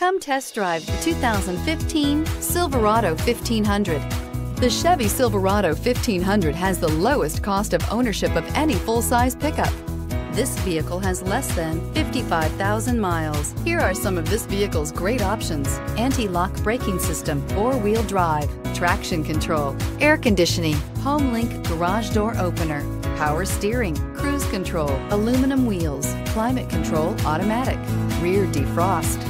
Come test drive the 2015 Silverado 1500. The Chevy Silverado 1500 has the lowest cost of ownership of any full-size pickup. This vehicle has less than 55,000 miles. Here are some of this vehicle's great options. Anti-lock braking system, four-wheel drive, traction control, air conditioning, HomeLink garage door opener, power steering, cruise control, aluminum wheels, climate control automatic, rear defrost.